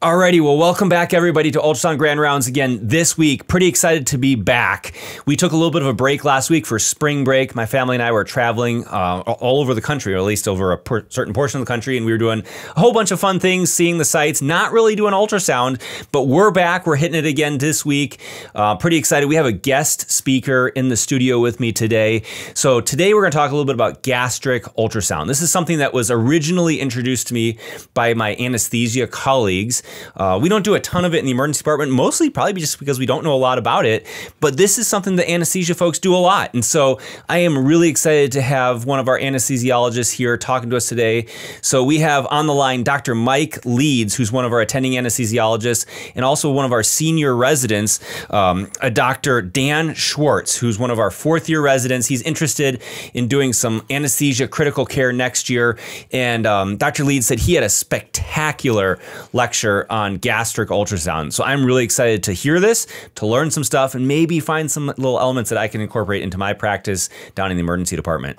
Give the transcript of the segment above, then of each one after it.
Alrighty, well, welcome back everybody to Ultrasound Grand Rounds again this week. Pretty excited to be back. We took a little bit of a break last week for spring break. My family and I were traveling uh, all over the country, or at least over a certain portion of the country, and we were doing a whole bunch of fun things, seeing the sites, not really doing ultrasound, but we're back. We're hitting it again this week. Uh, pretty excited. We have a guest speaker in the studio with me today. So today we're going to talk a little bit about gastric ultrasound. This is something that was originally introduced to me by my anesthesia colleagues. Uh, we don't do a ton of it in the emergency department, mostly probably just because we don't know a lot about it. But this is something that anesthesia folks do a lot. And so I am really excited to have one of our anesthesiologists here talking to us today. So we have on the line Dr. Mike Leeds, who's one of our attending anesthesiologists, and also one of our senior residents, um, a Dr. Dan Schwartz, who's one of our fourth year residents. He's interested in doing some anesthesia critical care next year. And um, Dr. Leeds said he had a spectacular lecture on gastric ultrasound. So I'm really excited to hear this, to learn some stuff, and maybe find some little elements that I can incorporate into my practice down in the emergency department.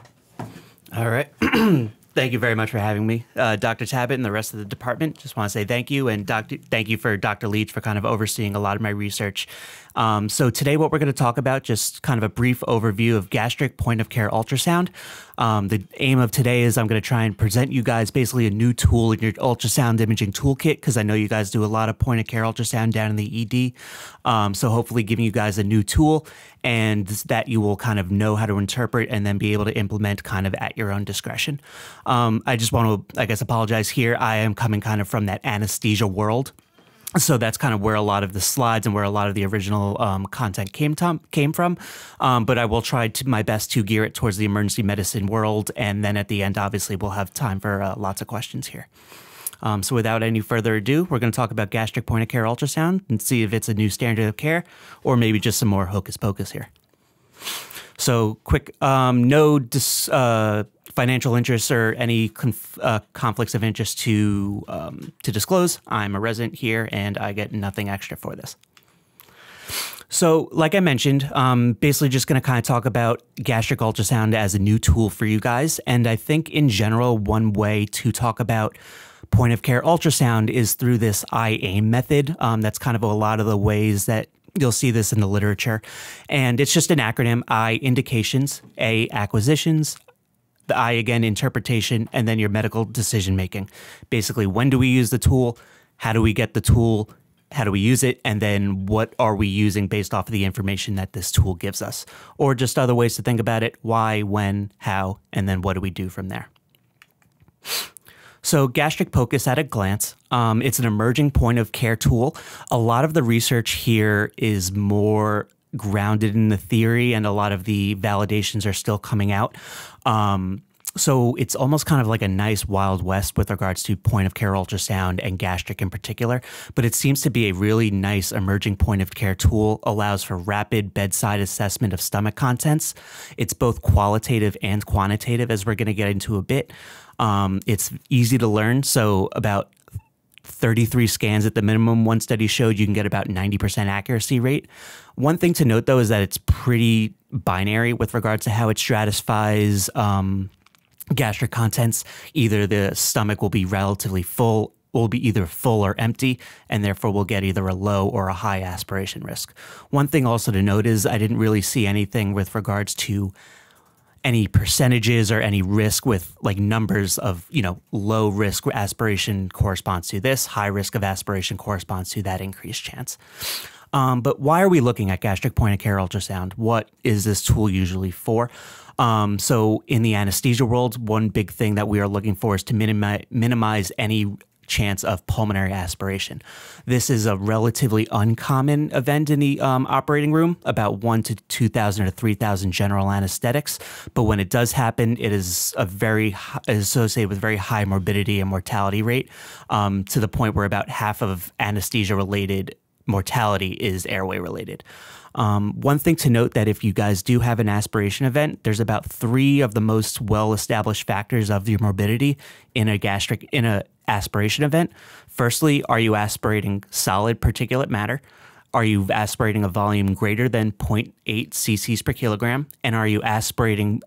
All right. thank you very much for having me, uh, Dr. Tabbitt and the rest of the department. Just want to say thank you, and thank you for Dr. Leeds for kind of overseeing a lot of my research. Um, so today, what we're going to talk about, just kind of a brief overview of gastric point of care ultrasound. Um, the aim of today is I'm going to try and present you guys basically a new tool in your ultrasound imaging toolkit because I know you guys do a lot of point of care ultrasound down in the ED. Um, so hopefully, giving you guys a new tool and that you will kind of know how to interpret and then be able to implement kind of at your own discretion. Um, I just want to, I guess, apologize here. I am coming kind of from that anesthesia world so that's kind of where a lot of the slides and where a lot of the original um, content came to, came from. Um, but I will try to my best to gear it towards the emergency medicine world, and then at the end, obviously, we'll have time for uh, lots of questions here. Um, so without any further ado, we're going to talk about gastric point of care ultrasound and see if it's a new standard of care or maybe just some more hocus pocus here. So quick, um, no dis, uh, financial interests or any conf uh, conflicts of interest to um, to disclose. I'm a resident here, and I get nothing extra for this. So, like I mentioned, um, basically just going to kind of talk about gastric ultrasound as a new tool for you guys. And I think in general, one way to talk about point of care ultrasound is through this I-AIM method. Um, that's kind of a lot of the ways that You'll see this in the literature. And it's just an acronym I indications, A acquisitions, the I again interpretation, and then your medical decision making. Basically, when do we use the tool? How do we get the tool? How do we use it? And then what are we using based off of the information that this tool gives us? Or just other ways to think about it why, when, how, and then what do we do from there? So, gastric POCUS at a glance, um, it's an emerging point of care tool. A lot of the research here is more grounded in the theory, and a lot of the validations are still coming out. Um, so it's almost kind of like a nice wild west with regards to point of care ultrasound and gastric in particular but it seems to be a really nice emerging point of care tool allows for rapid bedside assessment of stomach contents it's both qualitative and quantitative as we're going to get into a bit um, it's easy to learn. So about 33 scans at the minimum. One study showed you can get about 90% accuracy rate. One thing to note though is that it's pretty binary with regards to how it stratifies um, gastric contents. Either the stomach will be relatively full will be either full or empty, and therefore we'll get either a low or a high aspiration risk. One thing also to note is I didn't really see anything with regards to any percentages or any risk with like numbers of you know low risk aspiration corresponds to this high risk of aspiration corresponds to that increased chance um, but why are we looking at gastric point of care ultrasound what is this tool usually for um, so in the anesthesia world one big thing that we are looking for is to minimize, minimize any chance of pulmonary aspiration. This is a relatively uncommon event in the um, operating room, about one to 2,000 or 3,000 general anesthetics. But when it does happen, it is a very associated with very high morbidity and mortality rate um, to the point where about half of anesthesia related mortality is airway related. Um, one thing to note that if you guys do have an aspiration event, there's about three of the most well established factors of your morbidity in a gastric in a aspiration event. Firstly, are you aspirating solid particulate matter? Are you aspirating a volume greater than 0.8 cc's per kilogram? And are you aspirating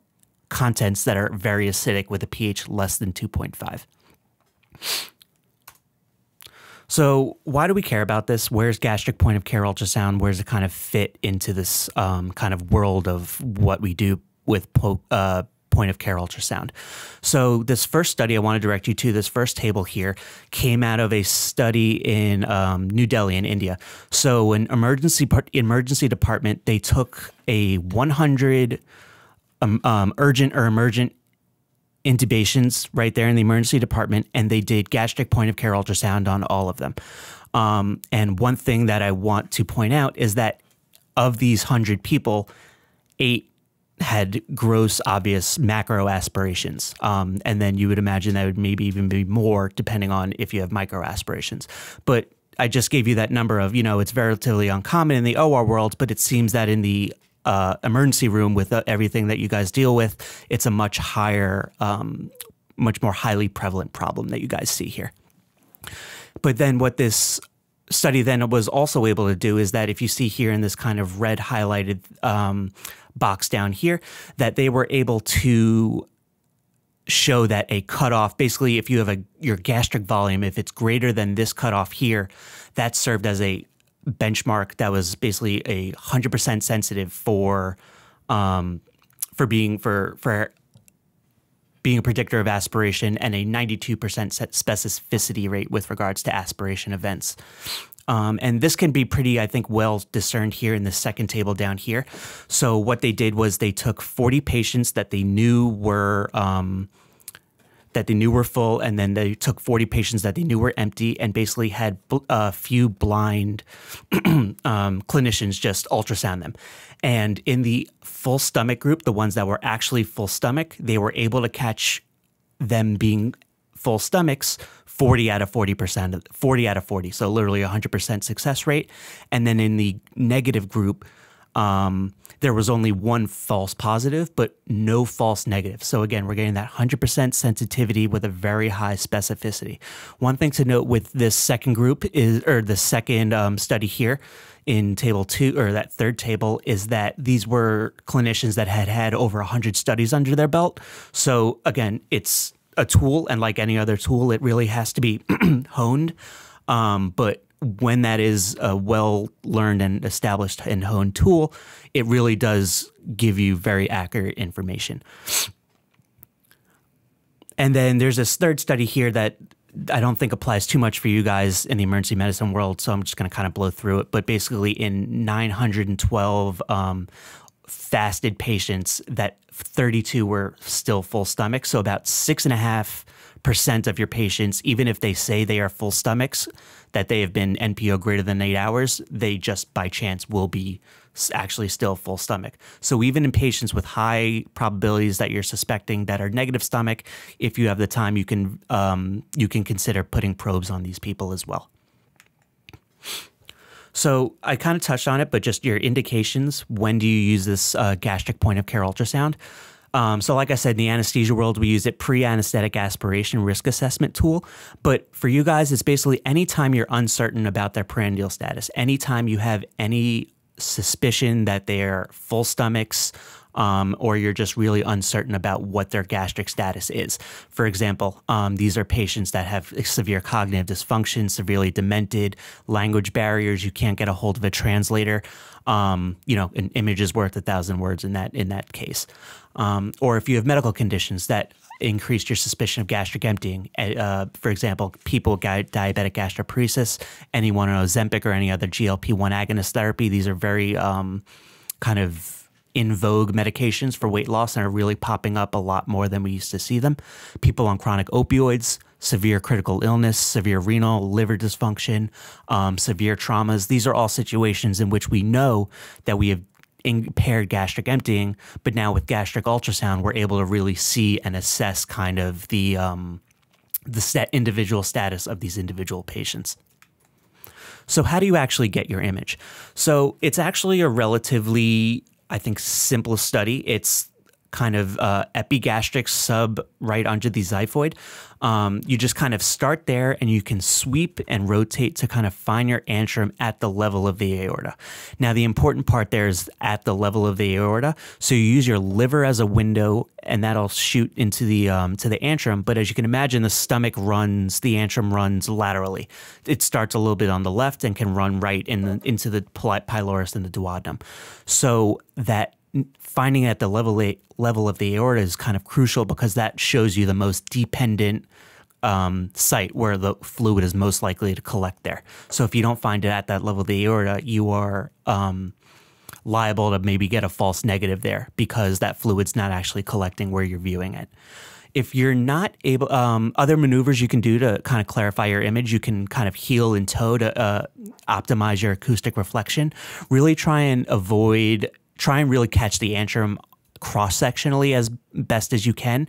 contents that are very acidic with a pH less than 2.5? So, why do we care about this? Where's gastric point of care ultrasound? Where's it kind of fit into this um, kind of world of what we do with uh, point of care ultrasound? So, this first study I want to direct you to, this first table here, came out of a study in um, New Delhi in India. So, an emergency emergency department they took a 100 um, um, urgent or emergent intubations right there in the emergency department, and they did gastric point of care ultrasound on all of them. Um, and one thing that I want to point out is that of these 100 people, eight had gross, obvious macro aspirations. Um, and then you would imagine that would maybe even be more depending on if you have micro aspirations. But I just gave you that number of, you know, it's relatively uncommon in the OR world, but it seems that in the uh, emergency room with uh, everything that you guys deal with, it's a much higher, um, much more highly prevalent problem that you guys see here. But then what this study then was also able to do is that if you see here in this kind of red highlighted um, box down here, that they were able to show that a cutoff, basically, if you have a your gastric volume, if it's greater than this cutoff here, that served as a benchmark that was basically a hundred percent sensitive for um, for being for for being a predictor of aspiration and a 92% specificity rate with regards to aspiration events. Um, and this can be pretty, I think, well discerned here in the second table down here. So, what they did was they took 40 patients that they knew were um, that they knew were full, and then they took 40 patients that they knew were empty and basically had a few blind um, clinicians just ultrasound them. And in the full stomach group, the ones that were actually full stomach, they were able to catch them being full stomachs 40 out of 40%, 40 out of 40. So literally 100% success rate. And then in the negative group, um, there was only one false positive, but no false negative. So again, we're getting that 100% sensitivity with a very high specificity. One thing to note with this second group is, or the second um, study here in table two, or that third table, is that these were clinicians that had had over 100 studies under their belt. So again, it's a tool, and like any other tool, it really has to be honed. Um, but when that is a well learned and established and honed tool, it really does give you very accurate information. And then there's this third study here that I don't think applies too much for you guys in the emergency medicine world, so I'm just going to kind of blow through it. But basically, in 912 um, fasted patients, that 32 were still full stomach, so about six and a half percent of your patients, even if they say they are full stomachs, that they have been NPO greater than eight hours, they just by chance will be actually still full stomach. So even in patients with high probabilities that you're suspecting that are negative stomach, if you have the time, you can um, you can consider putting probes on these people as well. So I kind of touched on it, but just your indications. When do you use this uh, gastric point of care ultrasound? Um, so, like I said, in the anesthesia world, we use it pre anesthetic aspiration risk assessment tool. But for you guys, it's basically anytime you're uncertain about their prandial status, anytime you have any suspicion that they're full stomachs, um, or you're just really uncertain about what their gastric status is. For example, um, these are patients that have severe cognitive dysfunction, severely demented, language barriers. You can't get a hold of a translator. Um, you know, an image is worth a thousand words in that in that case um, or if you have medical conditions that increase your suspicion of gastric emptying. Eh, uh, for example, people with diabetic gastroparesis, anyone on Ozempic or any other GLP-1 agonist therapy, these are very um, kind of in vogue medications for weight loss and are really popping up a lot more than we used to see them. People on chronic opioids, severe critical illness, severe renal, liver dysfunction, um, severe traumas. These are all situations in which we know that we have impaired gastric emptying, but now with gastric ultrasound, we're able to really see and assess kind of the um, the set individual status of these individual patients. So, how do you actually get your image? So, it's actually a relatively, I think, simple study. It's kind of uh, epigastric sub right under the xiphoid. Um, you just kind of start there and you can sweep and rotate to kind of find your antrum at the level of the aorta. Now, the important part there is at the level of the aorta. So you use your liver as a window and that'll shoot into the um, to the antrum. But as you can imagine, the stomach runs, the antrum runs laterally. It starts a little bit on the left and can run right in the, into the pylorus and the duodenum. So that finding it at the level level of the aorta is kind of crucial because that shows you the most dependent um, site where the fluid is most likely to collect there. So if you don't find it at that level of the aorta, you are um, liable to maybe get a false negative there because that fluid's not actually collecting where you're viewing it. If you're not able, um, other maneuvers you can do to kind of clarify your image, you can kind of heel and toe to uh, optimize your acoustic reflection. Really try and avoid try and really catch the antrum cross sectionally as best as you can.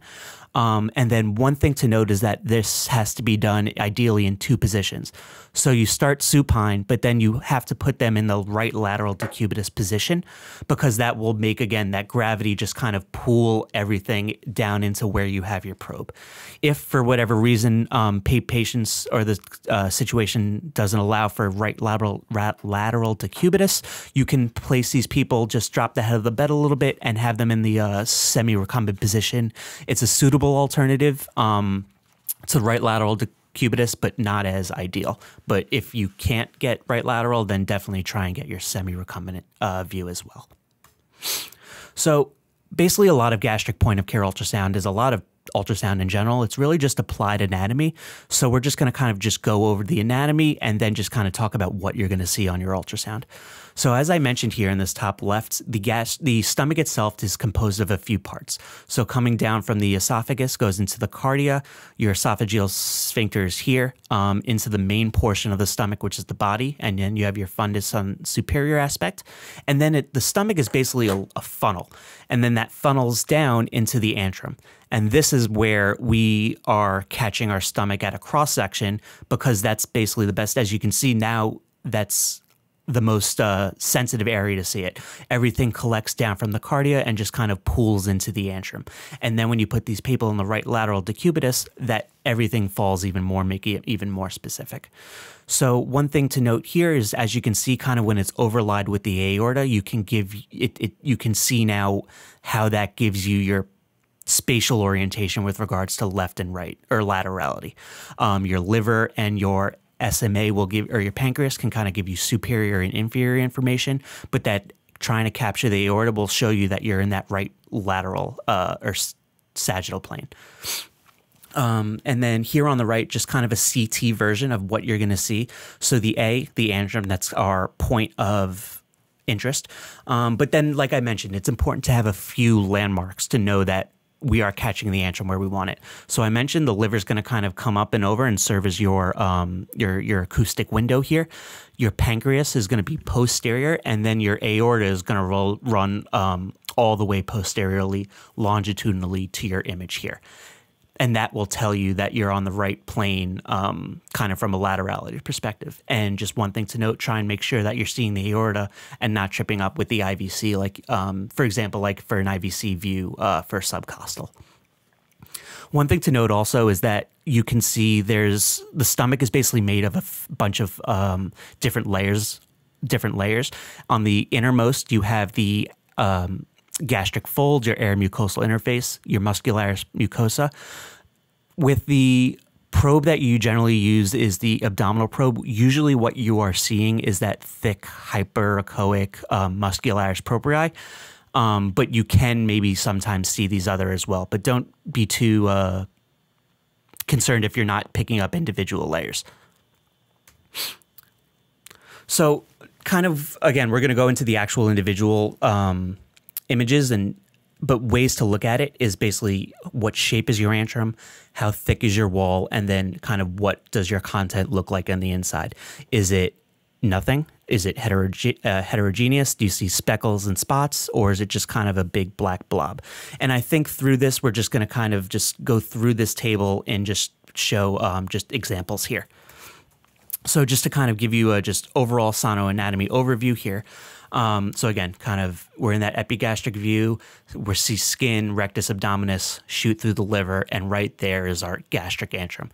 Um, and then one thing to note is that this has to be done ideally in two positions. So you start supine, but then you have to put them in the right lateral decubitus position because that will make, again, that gravity just kind of pull everything down into where you have your probe. If for whatever reason um, patients or the uh, situation doesn't allow for right lateral, lateral decubitus, you can place these people, just drop the head of the bed a little bit and have them in the uh, semi recumbent position. It's a suitable alternative. Um, to right lateral decubitus, but not as ideal. But if you can't get right lateral, then definitely try and get your semi-recumbent uh, view as well. So basically a lot of gastric point of care ultrasound is a lot of ultrasound in general. It's really just applied anatomy. So we're just going to kind of just go over the anatomy and then just kind of talk about what you're going to see on your ultrasound. So as I mentioned here in this top left, the gas, the stomach itself is composed of a few parts. So coming down from the esophagus goes into the cardia, your esophageal sphincter is here, um, into the main portion of the stomach, which is the body, and then you have your fundus on superior aspect, and then it, the stomach is basically a, a funnel, and then that funnels down into the antrum. And this is where we are catching our stomach at a cross section because that's basically the best. As you can see now, that's the most uh, sensitive area to see it. Everything collects down from the cardia and just kind of pools into the antrum. And then when you put these people in the right lateral decubitus, that everything falls even more, making it even more specific. So one thing to note here is, as you can see, kind of when it's overlaid with the aorta, you can give it, it you can see now how that gives you your spatial orientation with regards to left and right or laterality. Um, your liver and your SMA will give, or your pancreas can kind of give you superior and inferior information, but that trying to capture the aorta will show you that you're in that right lateral uh, or sagittal plane. Um, and then here on the right, just kind of a CT version of what you're going to see. So the A, the antrum, that's our point of interest. Um, but then, like I mentioned, it's important to have a few landmarks to know that we are catching the antrum where we want it. So I mentioned the liver is going to kind of come up and over and serve as your um, your your acoustic window here. Your pancreas is going to be posterior, and then your aorta is going to roll, run um, all the way posteriorly, longitudinally to your image here and that will tell you that you're on the right plane, um, kind of from a laterality perspective. And just one thing to note: try and make sure that you're seeing the aorta and not tripping up with the IVC. Like, um, for example, like for an IVC view uh, for subcostal. One thing to note also is that you can see there's the stomach is basically made of a bunch of um, different layers. Different layers. On the innermost, you have the um, gastric fold, your air mucosal interface, your muscularis mucosa. With the probe that you generally use is the abdominal probe. Usually, what you are seeing is that thick hyperechoic um, muscularis propria. Um, but you can maybe sometimes see these other as well. But don't be too uh, concerned if you're not picking up individual layers. So, kind of again, we're going to go into the actual individual um, images and but ways to look at it is basically what shape is your antrum, how thick is your wall, and then kind of what does your content look like on the inside. Is it nothing? Is it uh, heterogeneous? Do you see speckles and spots, or is it just kind of a big black blob? And I think through this, we're just going to kind of just go through this table and just show um, just examples here. So just to kind of give you a just overall sonoanatomy overview here, Um, so again, kind of we're in that epigastric view. We see skin, rectus abdominis shoot through the liver, and right there is our gastric antrum.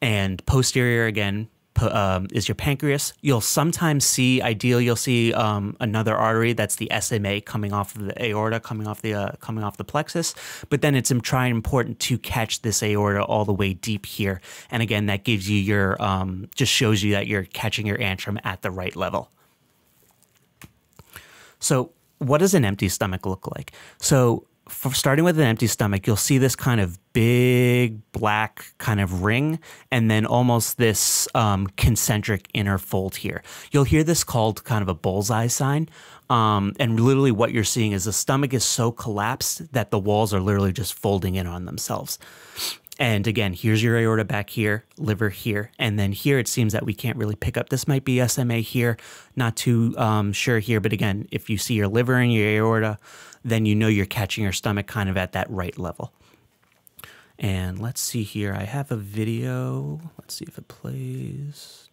And posterior again, um, is your pancreas. You'll sometimes see, ideal, you'll see um, another artery that's the SMA coming off of the aorta, coming off the uh, coming off the plexus. But then it's trying important to catch this aorta all the way deep here, and again, that gives you your um, just shows you that you're catching your antrum at the right level. So, what does an empty stomach look like? So, for starting with an empty stomach, you'll see this kind of big black kind of ring and then almost this um, concentric inner fold here. You'll hear this called kind of a bullseye sign. Um, and literally, what you're seeing is the stomach is so collapsed that the walls are literally just folding in on themselves. And again, here's your aorta back here, liver here, and then here it seems that we can't really pick up. This might be SMA here, not too um, sure here, but again, if you see your liver and your aorta, then you know you're catching your stomach kind of at that right level. And let's see here. I have a video. Let's see if it plays.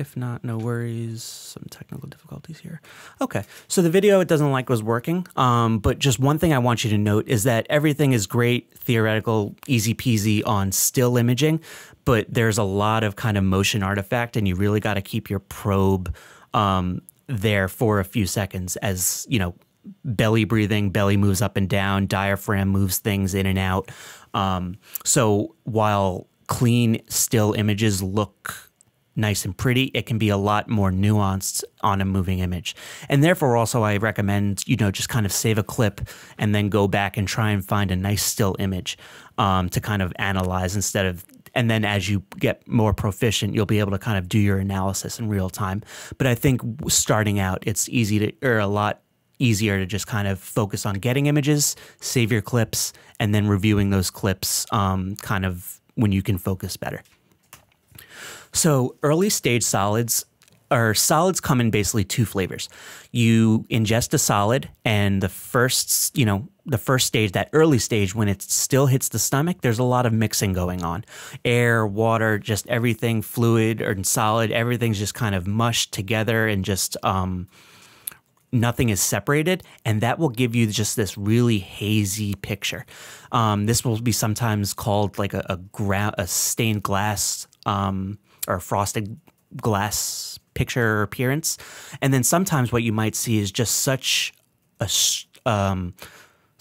If not, no worries. Some technical difficulties here. Okay, so the video it doesn't like was working. Um, but just one thing I want you to note is that everything is great, theoretical, easy peasy on still imaging, but there's a lot of kind of motion artifact, and you really got to keep your probe um, there for a few seconds as you know belly breathing, belly moves up and down, diaphragm moves things in and out. Um, so while clean still images look nice and pretty, it can be a lot more nuanced on a moving image. And therefore, also, I recommend, you know, just kind of save a clip and then go back and try and find a nice still image um, to kind of analyze instead of. And then as you get more proficient, you'll be able to kind of do your analysis in real time. But I think starting out, it's easy to, or a lot easier to just kind of focus on getting images, save your clips, and then reviewing those clips um, kind of when you can focus better. So early stage solids or solids come in basically two flavors. You ingest a solid, and the first, you know, the first stage, that early stage, when it still hits the stomach, there's a lot of mixing going on. Air, water, just everything, fluid or solid, everything's just kind of mushed together and just um, nothing is separated, and that will give you just this really hazy picture. Um, this will be sometimes called like a a, a stained glass. Um, or frosted glass picture appearance. And then sometimes what you might see is just such a um,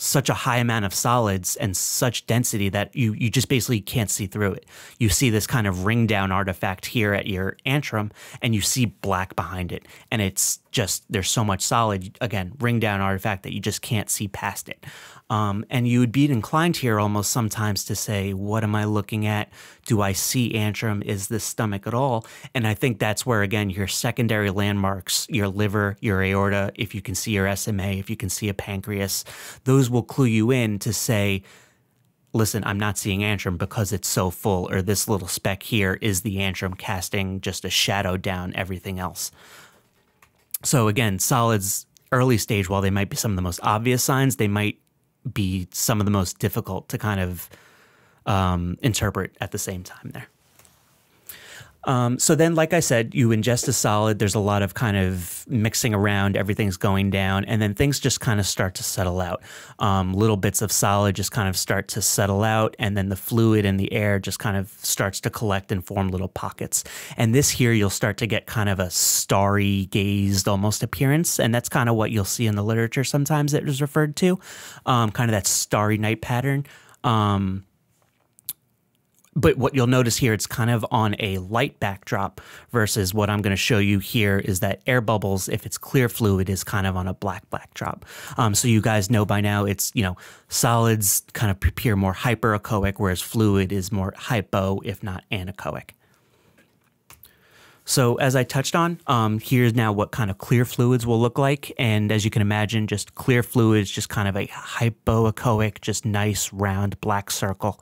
such a high amount of solids and such density that you you just basically can't see through it. You see this kind of ring down artifact here at your antrum, and you see black behind it, and it's just there's so much solid again ring down artifact that you just can't see past it. Um, and you would be inclined here almost sometimes to say, What am I looking at? Do I see antrum? Is this stomach at all? And I think that's where, again, your secondary landmarks, your liver, your aorta, if you can see your SMA, if you can see a pancreas, those will clue you in to say, Listen, I'm not seeing antrum because it's so full, or this little speck here is the antrum casting just a shadow down everything else. So, again, solids early stage, while they might be some of the most obvious signs, they might be some of the most difficult to kind of um, interpret at the same time there. Um, so then, like I said, you ingest a solid. There's a lot of kind of mixing around. Everything's going down, and then things just kind of start to settle out. Um, little bits of solid just kind of start to settle out, and then the fluid and the air just kind of starts to collect and form little pockets. And this here, you'll start to get kind of a starry gazed almost appearance, and that's kind of what you'll see in the literature. Sometimes it is referred to, um, kind of that starry night pattern. Um, but what you'll notice here, it's kind of on a light backdrop versus what I'm going to show you here is that air bubbles, if it's clear fluid, is kind of on a black backdrop. Um, so you guys know by now it's, you know, solids kind of appear more hyperechoic, whereas fluid is more hypo, if not anechoic. So, as I touched on, um, here's now what kind of clear fluids will look like. And as you can imagine, just clear fluids, just kind of a hypoechoic, just nice round black circle.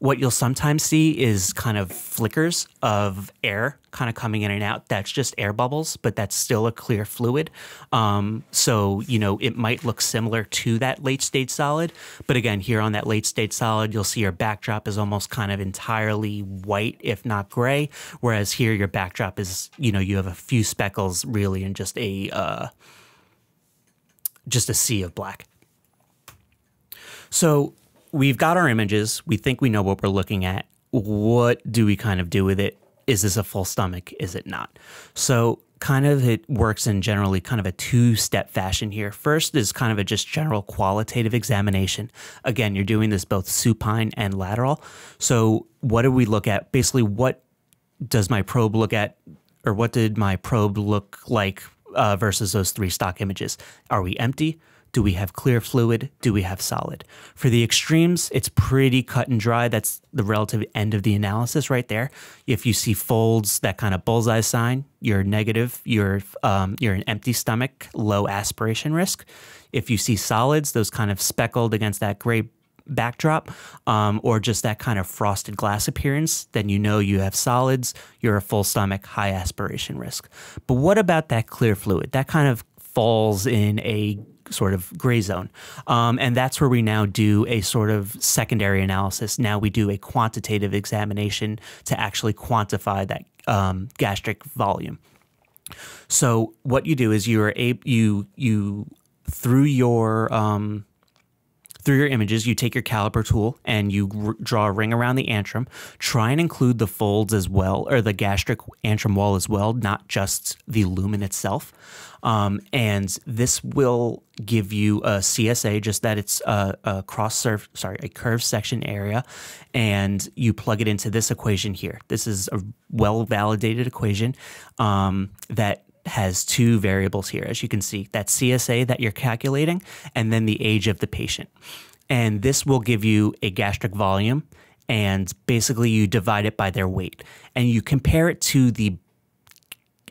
What you'll sometimes see is kind of flickers of air kind of coming in and out. That's just air bubbles, but that's still a clear fluid. Um, so, you know, it might look similar to that late stage solid. But again, here on that late stage solid, you'll see your backdrop is almost kind of entirely white, if not gray. Whereas here, your backdrop is, you know, you have a few speckles really and just a, uh, just a sea of black. So we've got our images. We think we know what we're looking at. What do we kind of do with it? Is this a full stomach? Is it not? So, kind of it works in generally kind of a two step fashion here. First is kind of a just general qualitative examination. Again, you're doing this both supine and lateral. So, what do we look at? Basically, what does my probe look at, or what did my probe look like uh, versus those three stock images? Are we empty? Do we have clear fluid? Do we have solid? For the extremes, it's pretty cut and dry. That's the relative end of the analysis right there. If you see folds, that kind of bullseye sign, you're negative, you're, um, you're an empty stomach, low aspiration risk. If you see solids, those kind of speckled against that gray backdrop um, or just that kind of frosted glass appearance, then you know you have solids, you're a full stomach, high aspiration risk. But what about that clear fluid? That kind of falls in a sort of gray zone. Um, and that's where we now do a sort of secondary analysis. Now we do a quantitative examination to actually quantify that um, gastric volume. So what you do is you are able you you through your um, through your images, you take your caliper tool and you draw a ring around the antrum. Try and include the folds as well, or the gastric antrum wall as well, not just the lumen itself. Um, and this will give you a CSA, just that it's a, a cross surf, sorry, a curved section area, and you plug it into this equation here. This is a well validated equation um, that has two variables here, as you can see that CSA that you're calculating, and then the age of the patient. And this will give you a gastric volume, and basically you divide it by their weight. And you compare it to the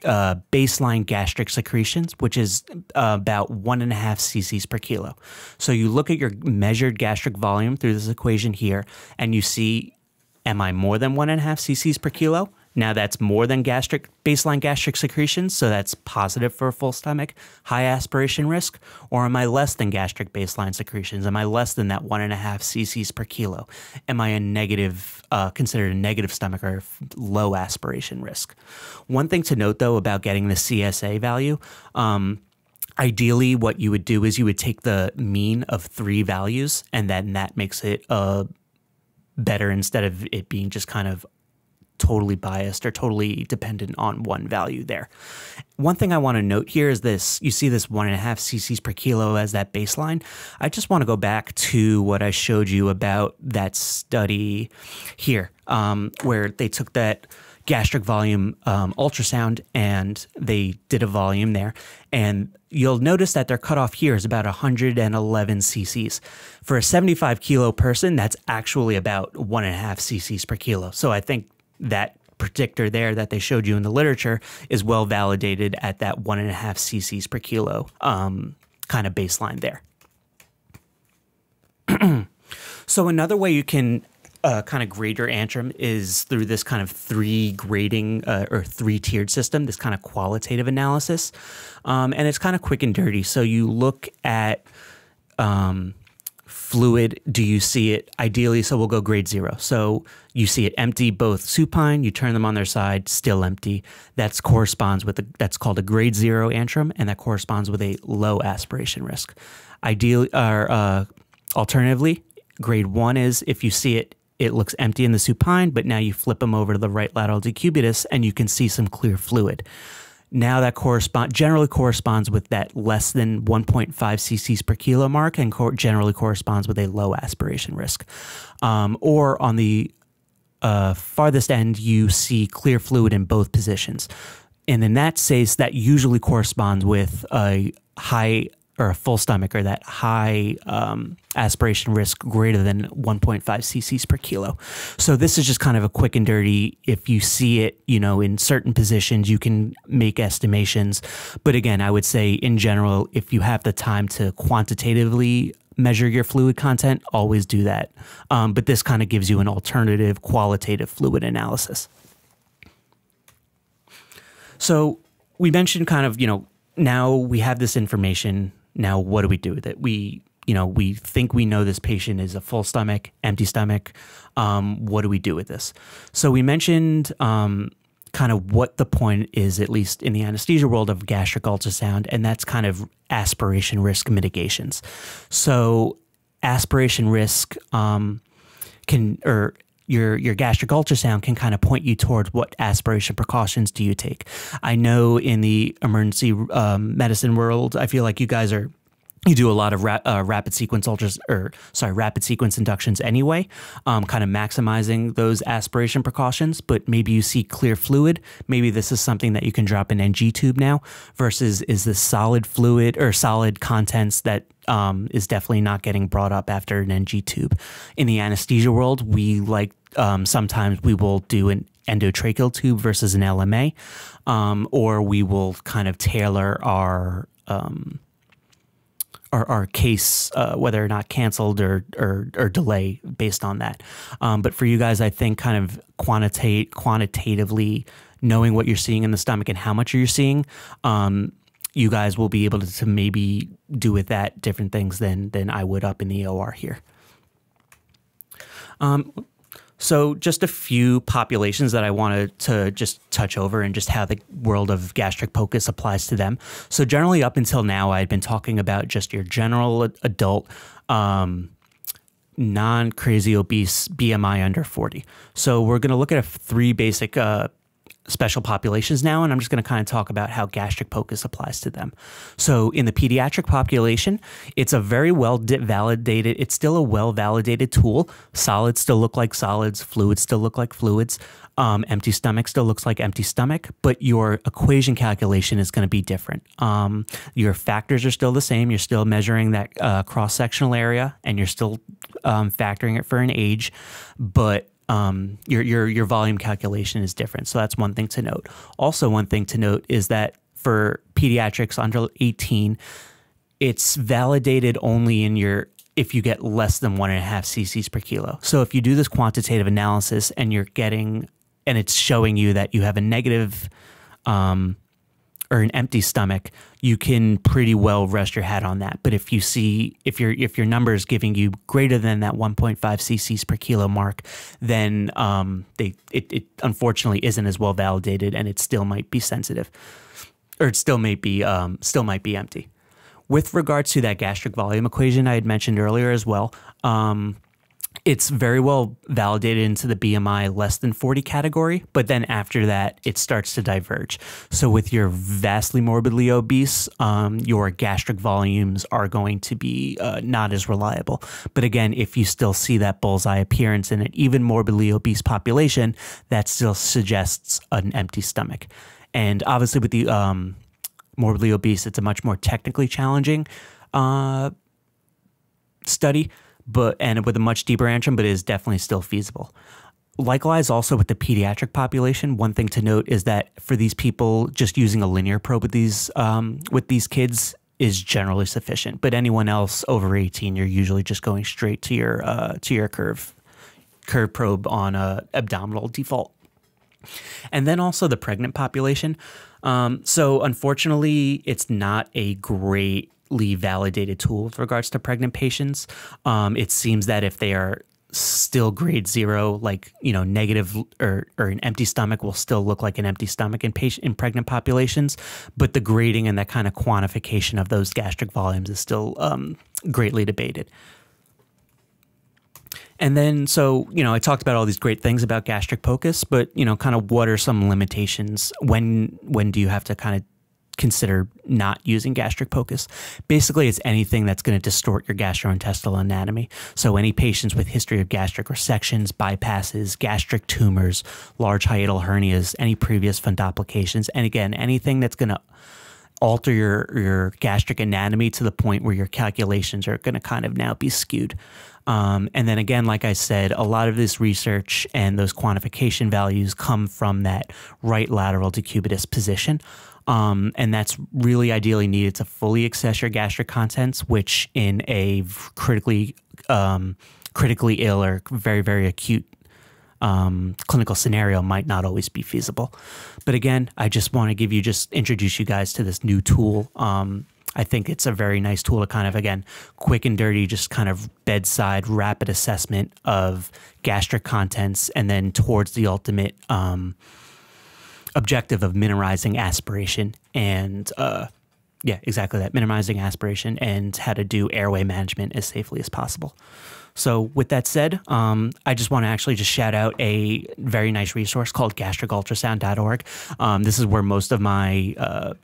uh, baseline gastric secretions, which is uh, about one and a half cc's per kilo. So you look at your measured gastric volume through this equation here, and you see, am I more than one and a half cc's per kilo? Now that's more than gastric baseline gastric secretions, so that's positive for a full stomach, high aspiration risk, or am I less than gastric baseline secretions? Am I less than that one and a half cc's per kilo? Am I a negative, uh, considered a negative stomach or low aspiration risk? One thing to note though about getting the CSA value. Um, ideally what you would do is you would take the mean of three values and then that makes it uh, better instead of it being just kind of totally biased or totally dependent on one value there. One thing I want to note here is this you see this one and a half cc's per kilo as that baseline. I just want to go back to what I showed you about that study here, um, where they took that gastric volume um, ultrasound and they did a volume there. And you'll notice that their cutoff here is about 111 cc's. For a 75 kilo person, that's actually about one and a half cc's per kilo. So I think that predictor there that they showed you in the literature is well validated at that one and a half cc's per kilo um, kind of baseline there. so another way you can uh, kind of grade your antrum is through this kind of three grading uh, or three tiered system, this kind of qualitative analysis. Um, and it's kind of quick and dirty. So you look at um, fluid do you see it? Ideally so we'll go grade zero. So you see it empty both supine you turn them on their side still empty. That corresponds with a, that's called a grade zero antrum and that corresponds with a low aspiration risk. Ideally or uh, alternatively grade one is if you see it it looks empty in the supine but now you flip them over to the right lateral decubitus and you can see some clear fluid now that correspond generally corresponds with that less than 1.5 cc's per kilo mark and co- generally corresponds with a low aspiration risk. Um, or on the uh, farthest end, you see clear fluid in both positions. And in that case, that usually corresponds with a high or a full stomach or that high um, aspiration risk greater than 1.5 cc's per kilo. So this is just kind of a quick and dirty. If you see it, you know, in certain positions, you can make estimations. But again, I would say in general, if you have the time to quantitatively measure your fluid content, always do that. Um, but this kind of gives you an alternative qualitative fluid analysis. So we mentioned kind of, you know, now we have this information. Now, what do we do with it? We, you know, we think we know this patient is a full stomach, empty stomach. Um, what do we do with this? So we mentioned um, kind of what the point is, at least in the anesthesia world, of gastric ultrasound, and that's kind of aspiration risk mitigations. So aspiration risk um, can, or your your gastric ultrasound can kind of point you towards what aspiration precautions do you take. I know in the emergency um, medicine world, I feel like you guys are you do a lot of uh, rapid sequence ultras or sorry rapid sequence inductions anyway um, kind of maximizing those aspiration precautions but maybe you see clear fluid maybe this is something that you can drop an ng tube now versus is this solid fluid or solid contents that um, is definitely not getting brought up after an ng tube in the anesthesia world we like um, sometimes we will do an endotracheal tube versus an lma um, or we will kind of tailor our um, our, our case, uh, whether or not canceled or, or, or delay based on that. Um, but for you guys, I think kind of quantitate quantitatively knowing what you're seeing in the stomach and how much you're seeing, um, you guys will be able to, maybe do with that different things than than I would up in the OR here. Um, so, just a few populations that I wanted to just touch over and just how the world of gastric POCUS applies to them. So, generally, up until now, I had been talking about just your general adult, um, non crazy obese BMI under 40. So, we're going to look at three basic uh, special populations now, and I'm just going to kind of talk about how gastric POCUS applies to them. So, in the pediatric population, it's a very well validated, it's still a well validated tool. Solids still look like solids, fluids still look like fluids. Um, empty stomach still looks like empty stomach, but your equation calculation is going to be different. Um, your factors are still the same. You're still measuring that uh, cross sectional area and you're still um, factoring it for an age, but um, your your your volume calculation is different. So that's one thing to note. Also, one thing to note is that for pediatrics under 18, it's validated only in your if you get less than one and a half cc's per kilo. So if you do this quantitative analysis and you're getting and it's showing you that you have a negative um, or an empty stomach, you can pretty well rest your hat on that. But if you see if your if your number is giving you greater than that 1.5 cc's per kilo mark, then um, they it, it unfortunately isn't as well validated, and it still might be sensitive, or it still might be um, still might be empty. With regards to that gastric volume equation I had mentioned earlier as well, um, it's very well validated into the BMI less than 40 category, but then after that, it starts to diverge. So, with your vastly morbidly obese, um, your gastric volumes are going to be uh, not as reliable. But again, if you still see that bullseye appearance in an even morbidly obese population, that still suggests an empty stomach. And obviously, with the um, morbidly obese, it's a much more technically challenging uh, study but and with a much deeper antrum, but it is definitely still feasible. Likewise, also with the pediatric population, one thing to note is that for these people, just using a linear probe with these um, with these kids is generally sufficient. But anyone else over eighteen, you're usually just going straight to your uh, to your curve curve probe on a abdominal default. And then also the pregnant population. Um, so unfortunately, it's not a great validated tool with regards to pregnant patients. Um, it seems that if they are still grade zero, like you know, negative or or an empty stomach will still look like an empty stomach in patient in pregnant populations, but the grading and that kind of quantification of those gastric volumes is still um, greatly debated. And then, so, you know, I talked about all these great things about gastric POCUS, but, you know, kind of what are some limitations? When, when do you have to kind of consider not using gastric POCUS. Basically, it's anything that's going to distort your gastrointestinal anatomy. So, any patients with history of gastric resections, bypasses, gastric tumors, large hiatal hernias, any previous fundoplications, and again, anything that's going to alter your your gastric anatomy to the point where your calculations are going to kind of now be skewed. Um, and then again, like I said, a lot of this research and those quantification values come from that right lateral decubitus position. Um, and that's really ideally needed to fully access your gastric contents, which in a critically um, critically ill or very very acute um, clinical scenario might not always be feasible. But again, I just want to give you just introduce you guys to this new tool. Um, I think it's a very nice tool to kind of again quick and dirty, just kind of bedside rapid assessment of gastric contents, and then towards the ultimate um, objective of minimizing aspiration and uh, yeah, exactly that minimizing aspiration and how to do airway management as safely as possible. So, with that said, um, I just want to actually just shout out a very nice resource called gastricultrasound.org. Um, this is where most of my uh,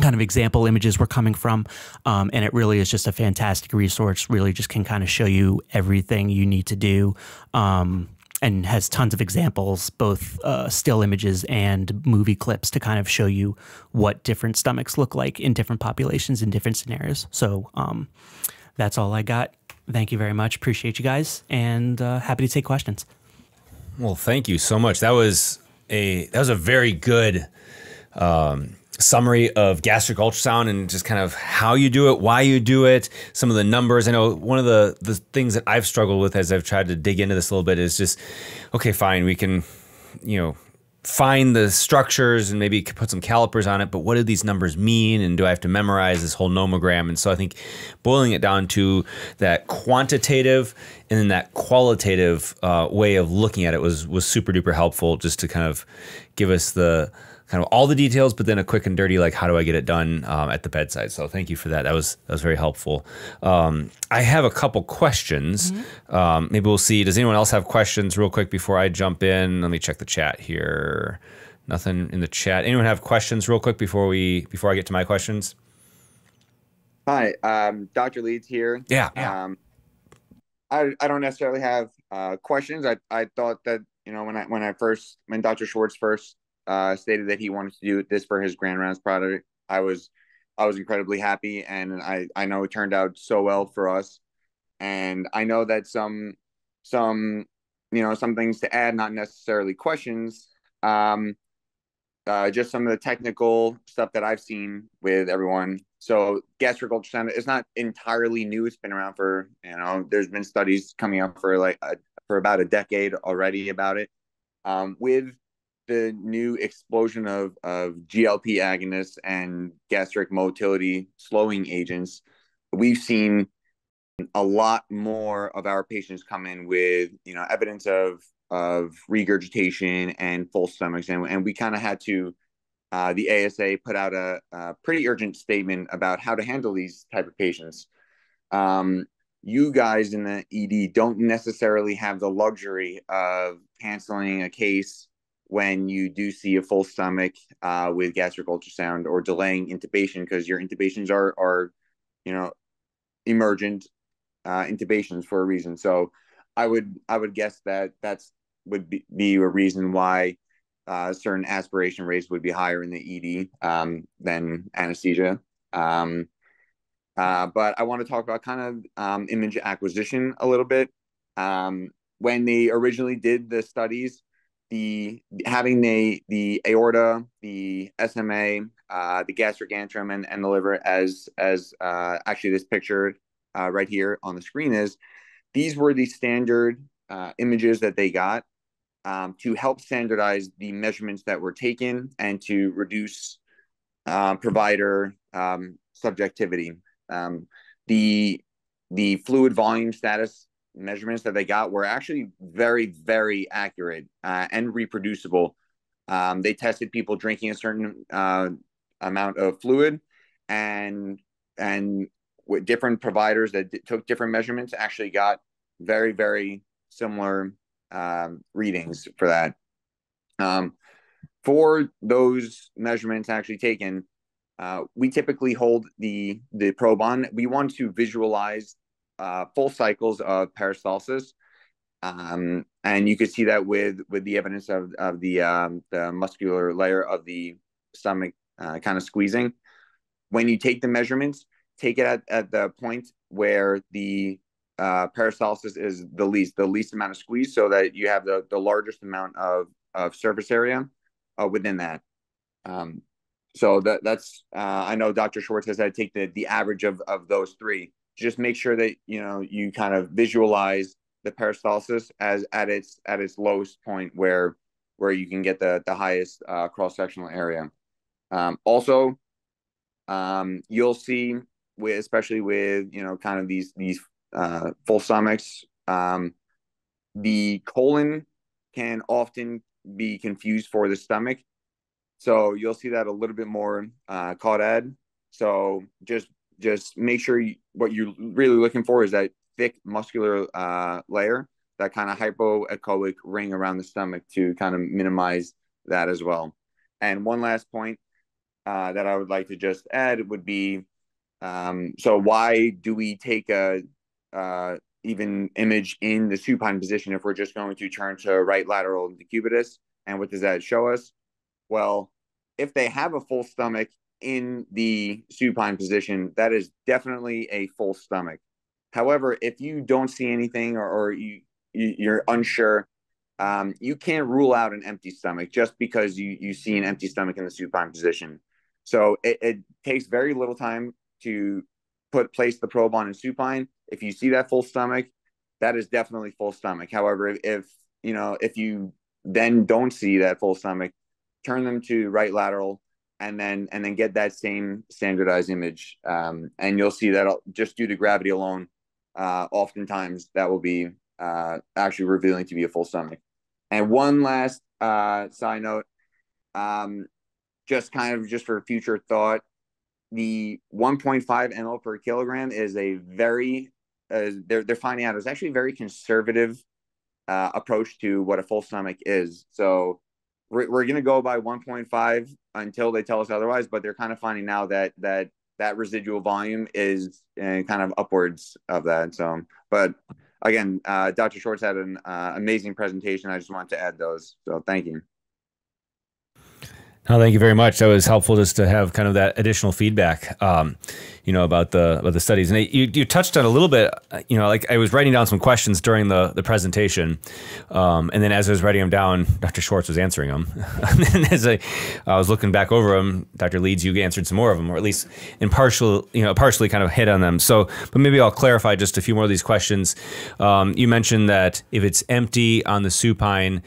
kind of example images were coming from. Um, and it really is just a fantastic resource, really just can kind of show you everything you need to do. Um, and has tons of examples, both uh, still images and movie clips to kind of show you what different stomachs look like in different populations in different scenarios. So um, that's all I got. Thank you very much. Appreciate you guys, and uh, happy to take questions. Well, thank you so much. That was a that was a very good um, summary of gastric ultrasound and just kind of how you do it, why you do it, some of the numbers. I know one of the the things that I've struggled with as I've tried to dig into this a little bit is just okay, fine, we can you know find the structures and maybe put some calipers on it, but what do these numbers mean? And do I have to memorize this whole nomogram? And so I think boiling it down to that quantitative and then that qualitative uh, way of looking at it was was super duper helpful just to kind of give us the kind of all the details, but then a quick and dirty like how do I get it done um, at the bedside. So thank you for that. That was that was very helpful. Um, I have a couple questions. Mm-hmm. Um, maybe we'll see. Does anyone else have questions real quick before I jump in? Let me check the chat here. Nothing in the chat. Anyone have questions real quick before we before I get to my questions? Hi, um, Dr. Leeds here. Yeah. Um, I, I don't necessarily have uh, questions. I, I thought that you know when I when I first when Dr. Schwartz first uh, stated that he wanted to do this for his Grand Rounds product. I was I was incredibly happy, and I I know it turned out so well for us. And I know that some some you know some things to add, not necessarily questions. Um, uh, just some of the technical stuff that I've seen with everyone. So gastric ultrasound is not entirely new. It's been around for you know. There's been studies coming up for like a, for about a decade already about it. Um, with the new explosion of, of GLP agonists and gastric motility slowing agents, we've seen a lot more of our patients come in with you know evidence of of regurgitation and full stomachs, and and we kind of had to. Uh, the ASA put out a, a, pretty urgent statement about how to handle these type of patients. Um, you guys in the ED don't necessarily have the luxury of canceling a case when you do see a full stomach uh, with gastric ultrasound or delaying intubation because your intubations are are you know emergent uh, intubations for a reason. So I would I would guess that that's would be, be a reason why uh, certain aspiration rates would be higher in the ED um, than anesthesia. Um, uh, but I want to talk about kind of um, image acquisition a little bit. Um, when they originally did the studies, the having the the aorta, the SMA, uh, the gastric antrum, and, and the liver as as uh, actually this picture uh, right here on the screen is. These were the standard uh, images that they got um, to help standardize the measurements that were taken and to reduce uh, provider um, subjectivity. Um, the the fluid volume status measurements that they got were actually very, very accurate uh, and reproducible. Um, they tested people drinking a certain uh, amount of fluid, and and with different providers that d- took different measurements actually got very, very similar um, readings for that. Um, for those measurements actually taken, uh, we typically hold the the probe on. We want to visualize uh, full cycles of peristalsis. Um, and you could see that with with the evidence of, of the um, the muscular layer of the stomach uh, kind of squeezing. when you take the measurements, take it at, at the point where the uh, peristalsis is the least, the least amount of squeeze, so that you have the, the largest amount of, of surface area uh, within that. Um, so that that's uh, I know Dr. Schwartz has to take the the average of of those three. Just make sure that you know you kind of visualize the peristalsis as at its at its lowest point where where you can get the the highest uh, cross sectional area. Um, also, um, you'll see with especially with you know kind of these these uh, full stomachs, um, the colon can often be confused for the stomach. So you'll see that a little bit more uh, caudad. So just just make sure you, what you're really looking for is that thick muscular uh, layer, that kind of hypoechoic ring around the stomach to kind of minimize that as well. And one last point uh, that I would like to just add would be um, so why do we take a uh, even image in the supine position if we're just going to turn to right lateral decubitus? And what does that show us? Well, if they have a full stomach in the supine position, that is definitely a full stomach. However, if you don't see anything or, or you, you are unsure, um, you can't rule out an empty stomach just because you you see an empty stomach in the supine position. So it, it takes very little time to put place the probe on in supine. If you see that full stomach, that is definitely full stomach. However, if, if you know if you then don't see that full stomach, turn them to right lateral and then and then get that same standardized image um, and you'll see that just due to gravity alone uh, oftentimes that will be uh, actually revealing to be a full stomach. And one last uh, side note um, just kind of just for future thought the 1.5 ml per kilogram is a very uh, they're, they're finding out it's actually a very conservative uh, approach to what a full stomach is. So we're, we're going to go by 1.5 until they tell us otherwise but they're kind of finding now that that that residual volume is uh, kind of upwards of that. So but again uh, dr schwartz had an uh, amazing presentation. I just wanted to add those. So thank you Oh, thank you very much. That was helpful just to have kind of that additional feedback, um, you know, about the about the studies. And you, you touched on a little bit, you know, like I was writing down some questions during the the presentation, um, and then as I was writing them down, Dr. Schwartz was answering them. and then as I, I was looking back over them, Dr. Leeds, you answered some more of them, or at least in partial, you know, partially kind of hit on them. So, but maybe I'll clarify just a few more of these questions. Um, you mentioned that if it's empty on the supine,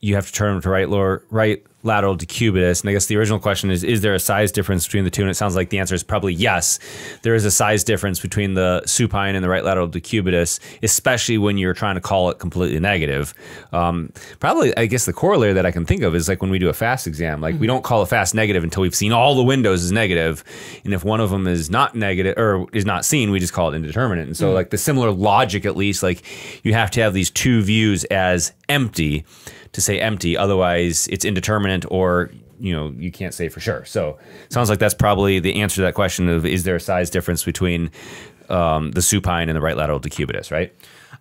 you have to turn to right lower right lateral decubitus. And I guess the original question is Is there a size difference between the two? And it sounds like the answer is probably yes. There is a size difference between the supine and the right lateral decubitus, especially when you're trying to call it completely negative. Um, probably, I guess the corollary that I can think of is like when we do a FAST exam, like mm -hmm. we don't call a FAST negative until we've seen all the windows as negative. And if one of them is not negative or is not seen, we just call it indeterminate. And so, mm -hmm. like the similar logic, at least, like you have to have these two views as empty to say empty. Otherwise, it's indeterminate or you know you can't say for sure. So sounds like that's probably the answer to that question of is there a size difference between um, the supine and the right lateral decubitus, right?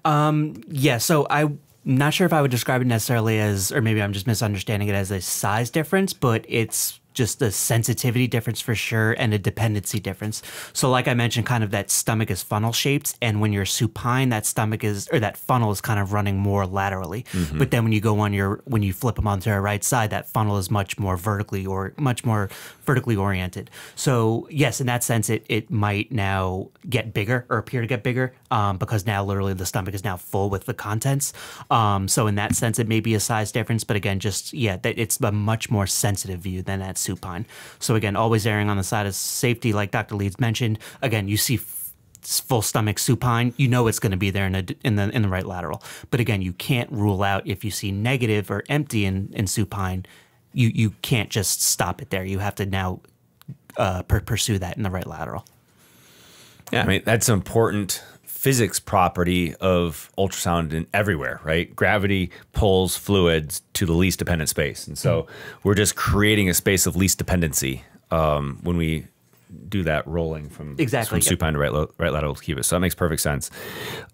Um, yeah. So I. am Not sure if I would describe it necessarily as, or maybe I'm just misunderstanding it as a size difference, but it's just a sensitivity difference for sure and a dependency difference. So like I mentioned kind of that stomach is funnel shaped and when you're supine that stomach is or that funnel is kind of running more laterally. Mm -hmm. But then when you go on your when you flip them onto the right side that funnel is much more vertically or much more vertically oriented. So yes, in that sense it it might now get bigger or appear to get bigger um, because now literally the stomach is now full with the contents. Um, so in that sense it may be a size difference but again just yeah that it's a much more sensitive view than that supine. So again, always erring on the side of safety, like Dr. Leeds mentioned. Again, you see full stomach supine, you know it's going to be there in, a, in the in the right lateral. But again, you can't rule out if you see negative or empty in, in supine, you you can't just stop it there. You have to now uh, per pursue that in the right lateral. Yeah, I mean that's important physics property of ultrasound in everywhere, right? Gravity pulls fluids to the least dependent space. And so we're just creating a space of least dependency um, when we do that rolling from exactly from supine to right, right lateral cubus. So that makes perfect sense.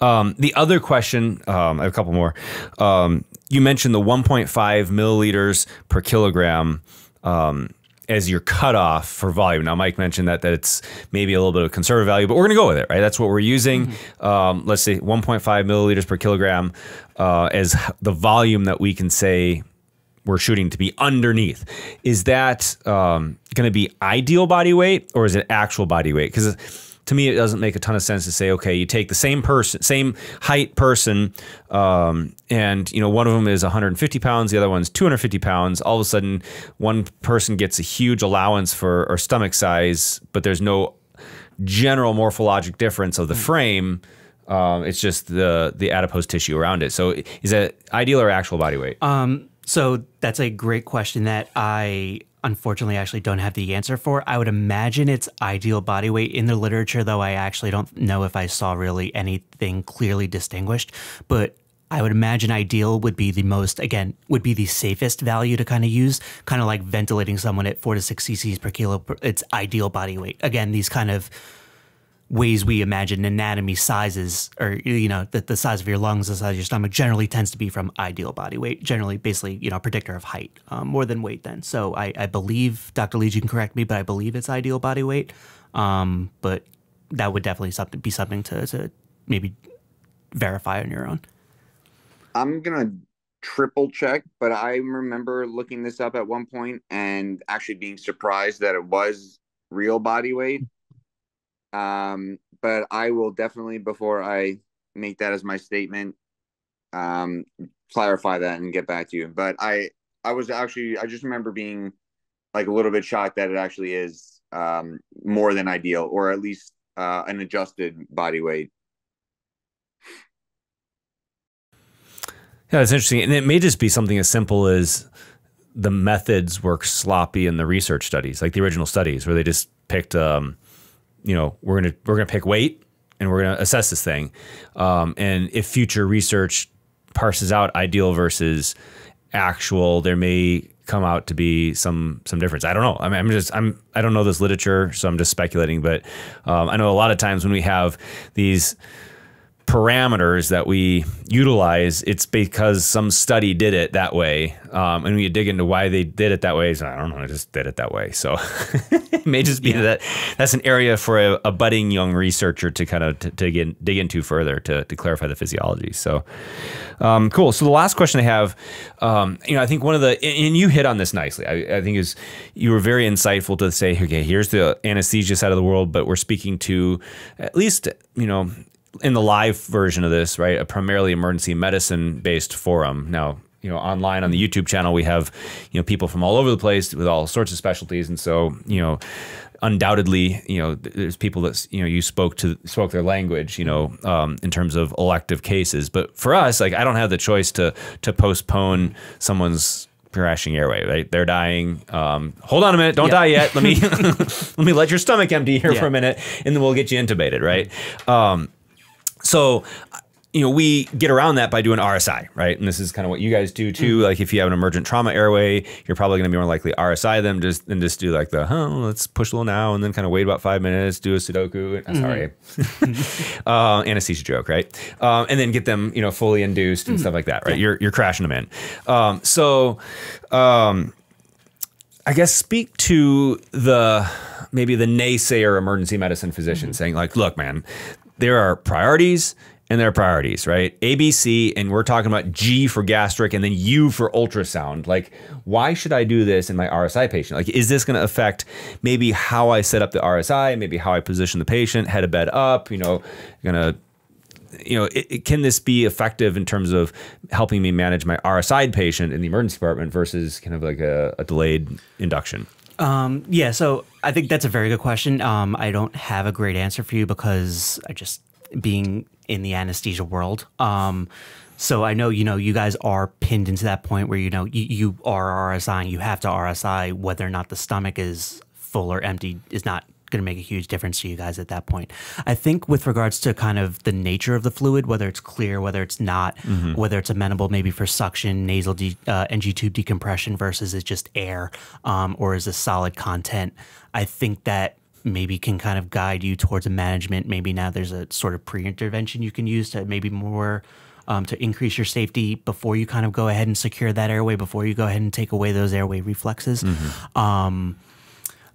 Um, the other question, um, I have a couple more. Um, you mentioned the 1.5 milliliters per kilogram um, as your cutoff for volume. Now, Mike mentioned that that it's maybe a little bit of conservative value, but we're going to go with it, right? That's what we're using. Mm-hmm. Um, let's say 1.5 milliliters per kilogram uh, as the volume that we can say we're shooting to be underneath. Is that um, going to be ideal body weight or is it actual body weight? Because to me, it doesn't make a ton of sense to say, okay, you take the same person, same height person, um, and you know one of them is 150 pounds, the other one's 250 pounds. All of a sudden, one person gets a huge allowance for or stomach size, but there's no general morphologic difference of the hmm. frame. Um, it's just the the adipose tissue around it. So, is that ideal or actual body weight? Um, so that's a great question that I unfortunately actually don't have the answer for. I would imagine it's ideal body weight in the literature, though I actually don't know if I saw really anything clearly distinguished. But I would imagine ideal would be the most, again, would be the safest value to kind of use, kind of like ventilating someone at four to six cc's per kilo. Per, It's ideal body weight. Again, these kind of ways we imagine anatomy sizes or you know the, the size of your lungs the size of your stomach generally tends to be from ideal body weight generally basically you know predictor of height um, more than weight then. So I, I believe dr leeds you can correct me but i believe it's ideal body weight. Um, but that would definitely something be something to, to maybe verify on your own. I'm gonna triple check but i remember looking this up at one point and actually being surprised that it was real body weight um, but I will definitely, before I make that as my statement, um, clarify that and get back to you. But I, I was actually, I just remember being like a little bit shocked that it actually is um, more than ideal, or at least uh, an adjusted body weight. Yeah, that's interesting, and it may just be something as simple as the methods were sloppy in the research studies, like the original studies, where they just picked um, you know, we're gonna we're gonna pick weight and we're gonna assess this thing. Um, and if future research parses out ideal versus actual, there may come out to be some some difference. I don't know. I mean, I'm just I'm I don't know this literature, so I'm just speculating. But um, I know a lot of times when we have these parameters that we utilize, it's because some study did it that way. Um, and we dig into why they did it that way, so I don't know, I just did it that way. So it may just be yeah. that that's an area for a, a budding young researcher to kind of to, to get, dig into further to, to clarify the physiology. So um, cool. So the last question I have, um, you know, I think one of the, and you hit on this nicely. I, I think is you were very insightful to say, okay, here's the anesthesia side of the world, but we're speaking to at least, you know, in the live version of this, right, a primarily emergency medicine based forum. Now, you know, online on the YouTube channel, we have, you know, people from all over the place with all sorts of specialties. And so, you know, undoubtedly, you know, there's people that, you know, you spoke to, spoke their language, you know, um, in terms of elective cases. But for us, like, I don't have the choice to, to postpone someone's crashing airway, right? They're dying. Um, hold on a minute, don't yeah. die yet. Let me let me let your stomach empty here yeah. for a minute, and then we'll get you intubated, right? Um, so you know, we get around that by doing RSI, right? And this is kind of what you guys do too. Mm. Like if you have an emergent trauma airway, you're probably going to be more likely RSI them just than just do like the, oh, let's push a little now and then kind of wait about five minutes, do a Sudoku. Mm. Sorry, uh, anesthesia joke, right? Um, and then get them, you know, fully induced and mm. stuff like that, right? Yeah. You're you're crashing them in. Um, so, um, I guess speak to the maybe the naysayer emergency medicine physician mm-hmm. saying like, look, man, there are priorities and there are priorities, right? ABC, and we're talking about G for gastric and then U for ultrasound. Like, why should I do this in my RSI patient? Like, is this going to affect maybe how I set up the RSI, maybe how I position the patient, head of bed up, you know, going to you know, it, it, can this be effective in terms of helping me manage my RSI patient in the emergency department versus kind of like a, a delayed induction? Um, yeah, so I think that's a very good question. Um, I don't have a great answer for you because I just being in the anesthesia world. Um, so I know you know you guys are pinned into that point where you know you, you are RSI. You have to RSI whether or not the stomach is full or empty is not going to make a huge difference to you guys at that point. I think with regards to kind of the nature of the fluid, whether it's clear, whether it's not, mm-hmm. whether it's amenable maybe for suction, nasal de- uh, NG tube decompression versus it's just air um, or is a solid content, I think that maybe can kind of guide you towards a management. Maybe now there's a sort of pre-intervention you can use to maybe more um, to increase your safety before you kind of go ahead and secure that airway, before you go ahead and take away those airway reflexes. Mm-hmm. Um,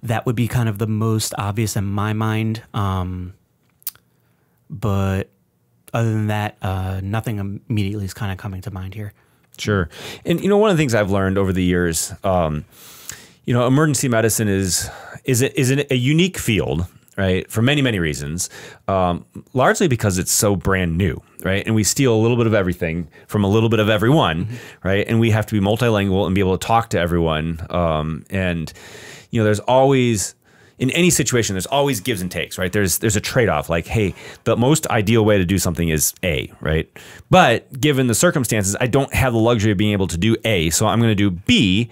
that would be kind of the most obvious in my mind. Um, but other than that, uh, nothing immediately is kind of coming to mind here. Sure. And, you know, one of the things I've learned over the years, um, you know, emergency medicine is is a, is a unique field, right? For many many reasons, um, largely because it's so brand new, right? And we steal a little bit of everything from a little bit of everyone, mm-hmm. right? And we have to be multilingual and be able to talk to everyone. Um, and you know, there's always in any situation, there's always gives and takes, right? There's there's a trade off. Like, hey, the most ideal way to do something is A, right? But given the circumstances, I don't have the luxury of being able to do A, so I'm going to do B,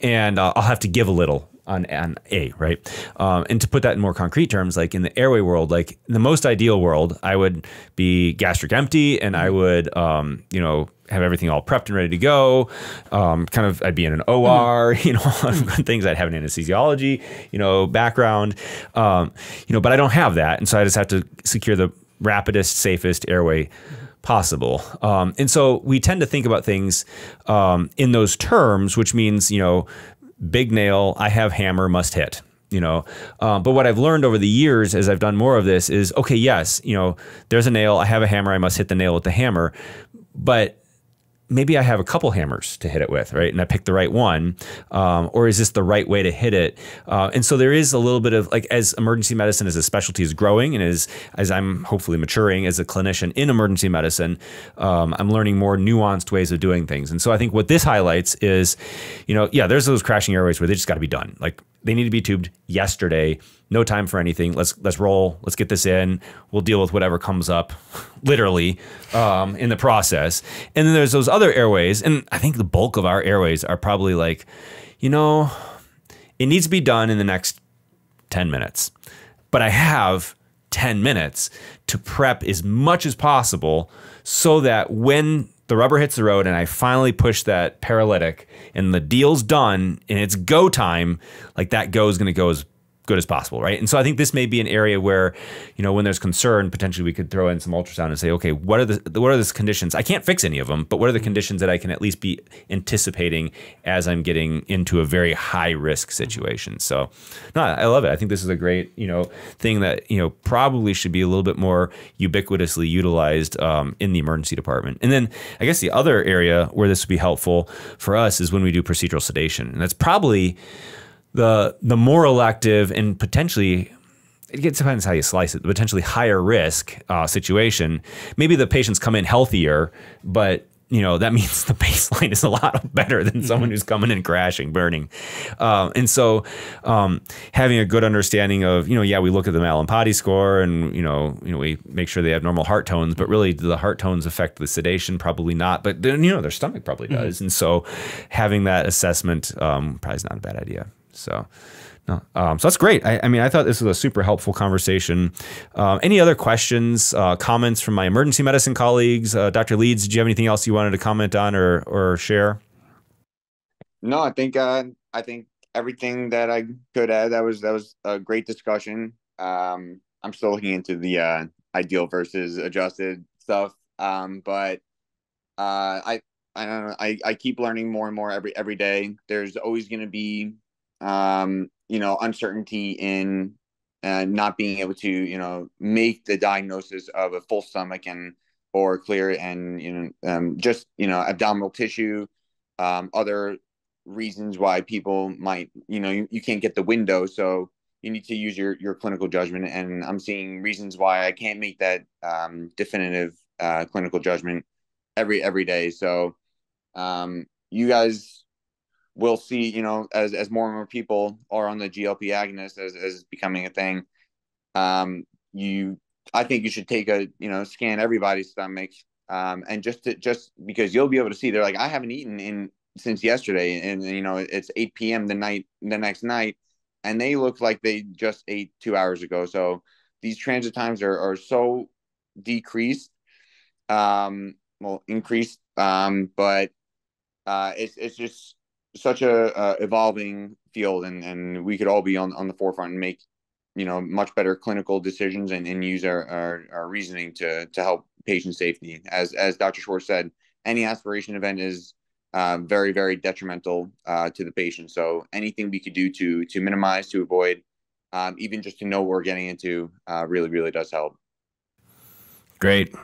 and uh, I'll have to give a little on, on A, right? Um, and to put that in more concrete terms, like in the airway world, like in the most ideal world, I would be gastric empty and I would, um, you know, have everything all prepped and ready to go. Um, kind of, I'd be in an OR, mm-hmm. you know, things. I'd have an anesthesiology, you know, background, um, you know, but I don't have that, and so I just have to secure the rapidest, safest airway possible. Um, and so we tend to think about things um, in those terms, which means, you know, big nail, I have hammer, must hit. You know, um, but what I've learned over the years as I've done more of this is okay, yes, you know, there's a nail, I have a hammer, I must hit the nail with the hammer, but maybe I have a couple hammers to hit it with, right? And I pick the right one, um, or is this the right way to hit it? Uh, and so there is a little bit of like as emergency medicine as a specialty is growing, and as as I'm hopefully maturing as a clinician in emergency medicine, um, I'm learning more nuanced ways of doing things. And so I think what this highlights is, you know, yeah, there's those crashing airways where they just got to be done. Like they need to be tubed yesterday. No time for anything. Let's let's roll. Let's get this in. We'll deal with whatever comes up, literally, um, in the process. And then there's those other airways, and I think the bulk of our airways are probably like, you know, it needs to be done in the next ten minutes, but I have ten minutes to prep as much as possible so that when the rubber hits the road and I finally push that paralytic and the deal's done and it's go time, like that go is going to go as good as possible, right? And so I think this may be an area where, you know, when there's concern, potentially we could throw in some ultrasound and say, okay, what are the what are the conditions? I can't fix any of them, but what are the conditions that I can at least be anticipating as I'm getting into a very high risk situation? So, no, I love it. I think this is a great, you know, thing that you know probably should be a little bit more ubiquitously utilized um, in the emergency department. And then I guess the other area where this would be helpful for us is when we do procedural sedation, and that's probably the the more elective and potentially it depends how you slice it. The potentially higher risk uh, situation. Maybe the patients come in healthier, but you know that means the baseline is a lot better than someone mm-hmm. who's coming in crashing, burning. Um, and so, um, having a good understanding of you know, yeah, we look at the Mallampati score, and you know, you know, we make sure they have normal heart tones, but really, do the heart tones affect the sedation? Probably not. But then you know, their stomach probably mm-hmm. does. Mm-hmm. And so, having that assessment um, probably is not a bad idea. So, no, um, so that's great. I, I, mean, I thought this was a super helpful conversation. Um, any other questions, uh, comments from my emergency medicine colleagues? Uh, Dr. Leeds, did you have anything else you wanted to comment on or or share? No, I think uh, I think everything that I could add. That was that was a great discussion. Um, I'm still looking into the uh, ideal versus adjusted stuff, um, but uh, I I don't know. I, I keep learning more and more every every day. There's always going to be um, you know, uncertainty in uh, not being able to, you know, make the diagnosis of a full stomach and or clear and you know um, just you know abdominal tissue, um, other reasons why people might you know you, you can't get the window, so you need to use your your clinical judgment. And I'm seeing reasons why I can't make that um, definitive uh, clinical judgment every every day. So um, you guys we'll see, you know, as as more and more people are on the GLP agonist as as becoming a thing, um, you I think you should take a you know scan everybody's stomach, um, and just to, just because you'll be able to see they're like I haven't eaten in since yesterday, and, you know it's 8 p.m. the night the next night, and they look like they just ate two hours ago. So these transit times are are so decreased, um, well increased, um, but uh, it's it's just such a uh, evolving field and and we could all be on on the forefront and make you know much better clinical decisions and, and use our, our, our reasoning to to help patient safety as as dr schwartz said any aspiration event is um, very very detrimental uh, to the patient. So anything we could do to to minimize to avoid, um, even just to know what we're getting into, uh, really really does help. Great.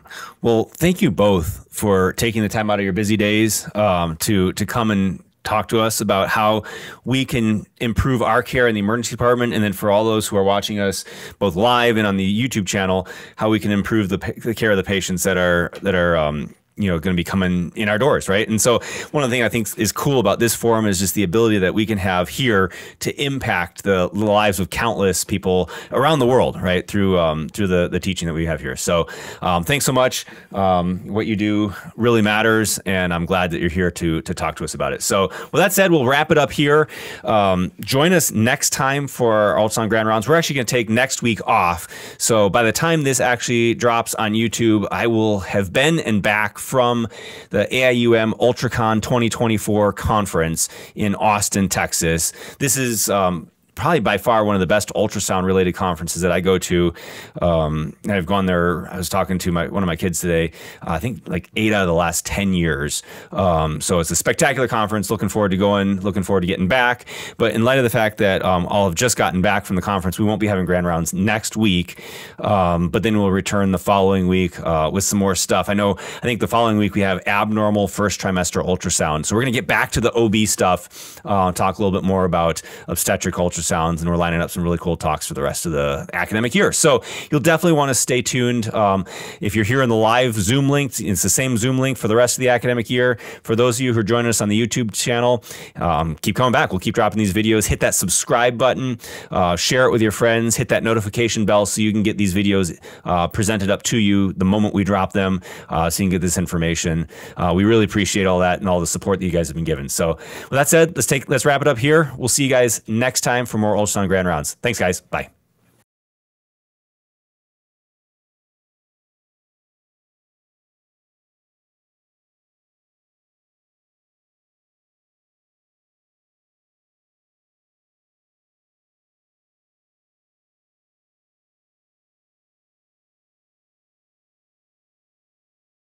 Well, thank you both for taking the time out of your busy days um, to to come and talk to us about how we can improve our care in the emergency department, and then for all those who are watching us both live and on the YouTube channel, how we can improve the, the care of the patients that are that are um, you know going to be coming in our doors right? And so one of the things i think is cool about this forum is just the ability that we can have here to impact the lives of countless people around the world right? Through um, through the, the teaching that we have here. So um, thanks so much. Um, what you do really matters and i'm glad that you're here to to talk to us about it. So with that said we'll wrap it up here. Um, join us next time for our ultrasound grand rounds. We're actually going to take next week off. So by the time this actually drops on youtube i will have been and back from the AIUM UltraCon 2024 conference in Austin, Texas. This is um, probably by far one of the best ultrasound related conferences that I go to. Um, I've gone there. I was talking to my one of my kids today. Uh, I think like eight out of the last ten years. Um, so it's a spectacular conference. Looking forward to going. Looking forward to getting back. But in light of the fact that um, I'll have just gotten back from the conference, we won't be having grand rounds next week. Um, but then we'll return the following week uh, with some more stuff. I know. I think the following week we have abnormal first trimester ultrasound. So we're going to get back to the OB stuff. Uh, talk a little bit more about obstetric ultrasound sounds, and we're lining up some really cool talks for the rest of the academic year. So you'll definitely want to stay tuned. Um, if you're here in the live Zoom link, it's the same Zoom link for the rest of the academic year. For those of you who are joining us on the YouTube channel, um, keep coming back. We'll keep dropping these videos. Hit that subscribe button, uh, share it with your friends, hit that notification bell so you can get these videos uh, presented up to you the moment we drop them, uh, so you can get this information. Uh, we really appreciate all that and all the support that you guys have been given. So, with that said, let's take let's wrap it up here. We'll see you guys next time for for more ultrasound grand rounds. Thanks, guys. Bye.